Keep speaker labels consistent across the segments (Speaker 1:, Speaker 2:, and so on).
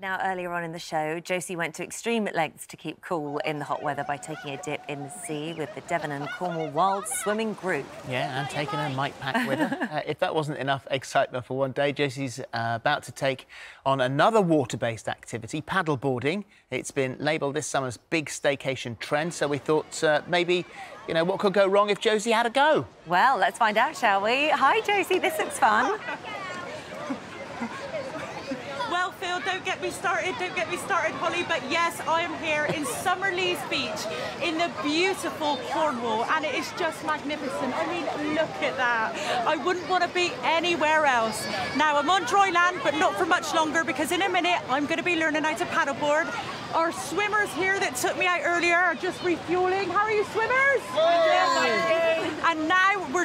Speaker 1: Now, earlier on in the show, Josie went to extreme lengths to keep cool in the hot weather by taking a dip in the sea with the Devon and Cornwall Wild Swimming Group.
Speaker 2: Yeah, and taking a mic pack with her. uh, if that wasn't enough excitement for one day, Josie's uh, about to take on another water-based activity, paddleboarding. It's been labelled this summer's big staycation trend, so we thought uh, maybe, you know, what could go wrong if Josie had a go?
Speaker 1: Well, let's find out, shall we? Hi, Josie, this looks fun.
Speaker 3: Don't get me started, don't get me started, Holly, but yes, I am here in Summerleaze Beach in the beautiful Cornwall, and it is just magnificent. I mean, look at that. I wouldn't want to be anywhere else. Now, I'm on dry land, but not for much longer, because in a minute, I'm going to be learning how to paddleboard. Our swimmers here that took me out earlier are just refueling. How are you, swimmers?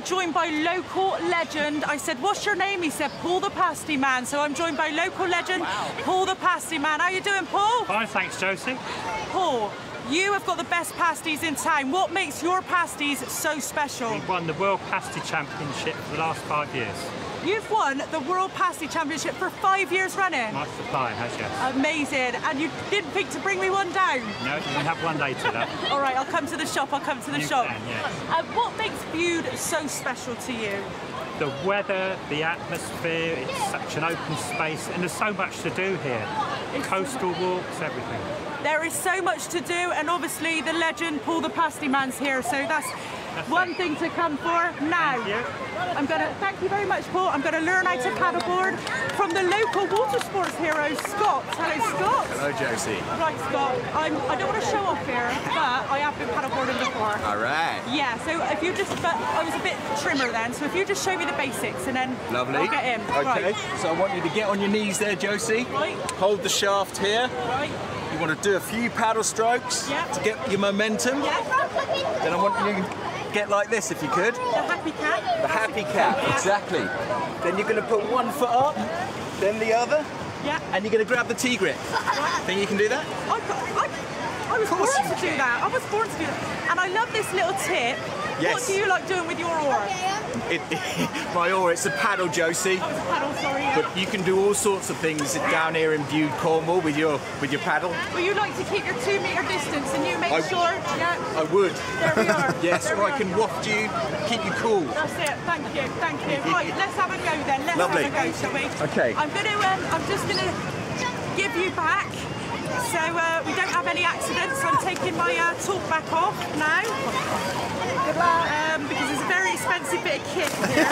Speaker 3: Joined by local legend. I said, what's your name? He said, Paul the Pasty Man. So I'm joined by local legend, Paul the Pasty Man. How you doing, Paul?
Speaker 4: Fine, thanks, Josie.
Speaker 3: Paul, you have got the best pasties in town. What makes your pasties so special?
Speaker 4: We've won the World Pasty Championship for the last five years.
Speaker 3: You've won the World Pasty Championship for five years running.
Speaker 4: My supply has, yes.
Speaker 3: Amazing. And you didn't think to bring me one down?
Speaker 4: No, we have one later, though.
Speaker 3: All right, I'll come to the shop. I'll come to the
Speaker 4: You
Speaker 3: shop.
Speaker 4: can, yes.
Speaker 3: What makes Bude so special to you?
Speaker 4: The weather, the atmosphere, it's such an open space, and there's so much to do here. Coastal walks, everything.
Speaker 3: There is so much to do, and obviously the legend Paul the Pasty Man's here, so That's one thing to come for. Now, I'm gonna thank you very much, Paul. I'm gonna learn how to paddleboard from the local water sports hero, Scott. Hello, Scott.
Speaker 5: Hello, Josie.
Speaker 3: Right, Scott. I'm, I don't want to show off here, but I have been paddleboarding before.
Speaker 5: All right.
Speaker 3: Yeah, so if you just, but I was a bit trimmer then, so if you just show me the basics and then
Speaker 5: Lovely.
Speaker 3: I'll get in.
Speaker 5: Okay.
Speaker 3: Right.
Speaker 5: So I want you to get on your knees there, Josie.
Speaker 3: Right.
Speaker 5: Hold the shaft here.
Speaker 3: Right.
Speaker 5: You want to do a few paddle strokes
Speaker 3: Yeah.
Speaker 5: to get your momentum.
Speaker 3: Yeah.
Speaker 5: Then I want you to get like this if you could.
Speaker 3: The happy cat.
Speaker 5: The happy cat, exactly. Then you're going to put one foot up, then the other,
Speaker 3: Yeah.
Speaker 5: and you're going to grab the T-grip. Think you can do that?
Speaker 3: I, I, I was
Speaker 5: Of
Speaker 3: born
Speaker 5: course
Speaker 3: to do that. I was born to do that. And I love this little tip. What do you like doing with your oar?
Speaker 5: It, my oar, it's a paddle, Josie.
Speaker 3: Oh, it's a paddle, sorry. yeah.
Speaker 5: But you can do all sorts of things down here in Bude, Cornwall with your with your paddle.
Speaker 3: Well, you like to keep your two metre distance and you make
Speaker 5: I-
Speaker 3: sure. Yeah.
Speaker 5: I would.
Speaker 3: There we are.
Speaker 5: yes,
Speaker 3: There
Speaker 5: or I can waft you, keep you cool.
Speaker 3: That's it. Thank you. Thank you. Right, let's have a go then. Let's
Speaker 5: Lovely.
Speaker 3: have a go, shall we?
Speaker 5: Okay.
Speaker 3: I'm going to. Um, I'm just going to give you back. So uh, we don't have any accidents. I'm taking my uh, talk back off now. Um, because it's a very expensive bit of kit here.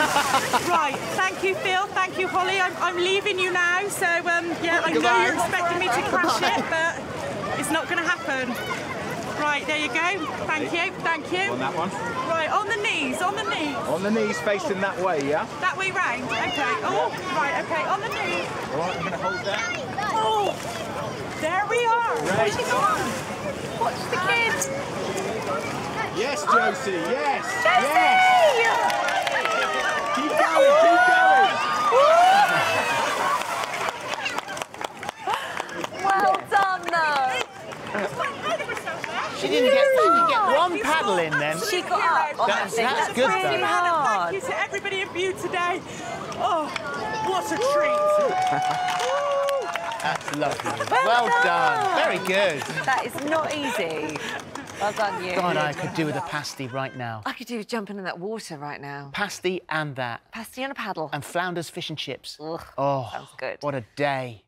Speaker 3: Right, thank you, Phil. Thank you, Holly. I'm, I'm leaving you now. So um, yeah, I know you're expecting me to crash it, but it's not going to happen. Right, there you go. Thank you. Thank you.
Speaker 5: On that one.
Speaker 3: Right, on the knees, on the knees.
Speaker 5: On the knees, facing that way, yeah?
Speaker 3: That way round. Okay. Oh, right. Okay. On the knees.
Speaker 5: All right, I'm going to hold that.
Speaker 3: Oh, there we are.
Speaker 5: Right.
Speaker 3: Watch the on. The kids.
Speaker 5: Yes, Josie, yes.
Speaker 3: Josie!
Speaker 5: Yes. Keep going, keep going.
Speaker 1: Well done, though.
Speaker 2: She didn't get, she didn't get one paddle in then.
Speaker 1: She got up
Speaker 2: That's-
Speaker 1: thing.
Speaker 2: that's
Speaker 1: That's
Speaker 2: good,
Speaker 1: really
Speaker 2: though.
Speaker 3: And
Speaker 1: hard.
Speaker 3: thank you to everybody in Bude today. Oh, what a treat.
Speaker 2: That's lovely.
Speaker 1: Well
Speaker 2: Well
Speaker 1: done.
Speaker 2: done. Very good.
Speaker 1: That is not easy. Well done, you.
Speaker 2: God, I could do with a pasty right now.
Speaker 1: I could do with jumping in that water right now.
Speaker 2: Pasty and that.
Speaker 1: Pasty and a paddle.
Speaker 2: And Flounders fish and chips.
Speaker 1: Ugh,
Speaker 2: oh,
Speaker 1: sounds good.
Speaker 2: What a day.